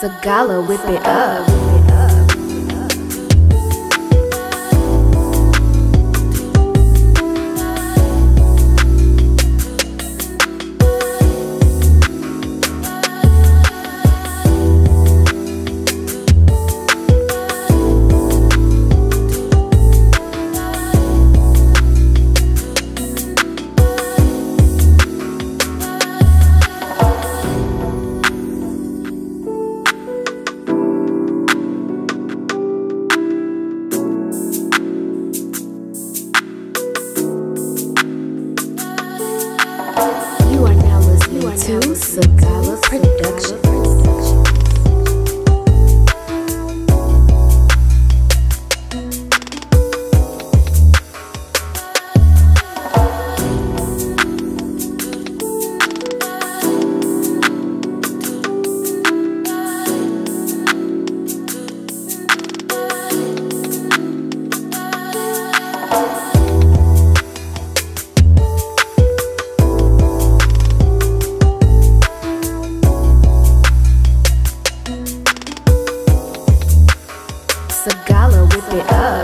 Sagala whip it up. To Sagala Productions. It up.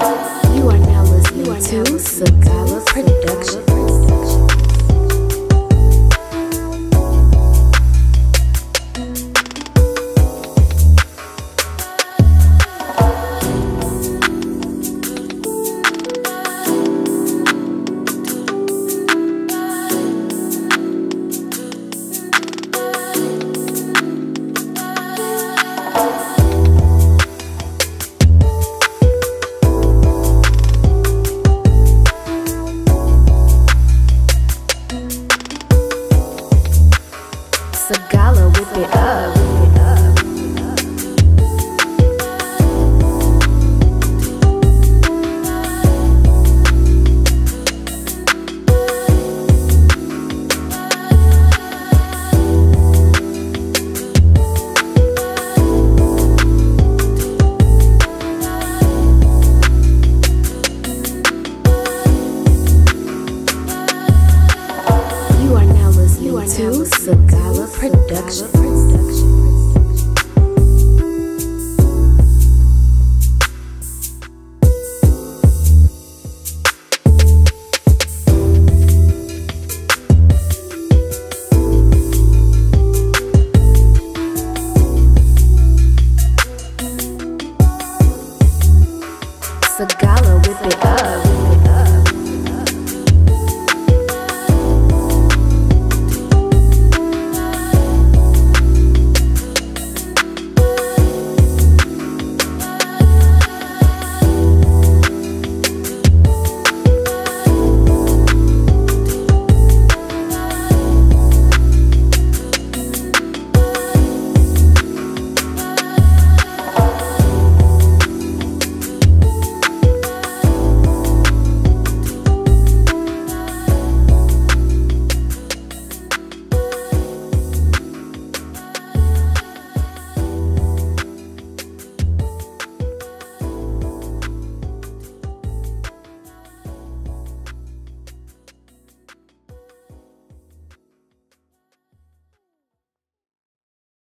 You are now listening to Sagala Productions. Production. Sagala, whip it up.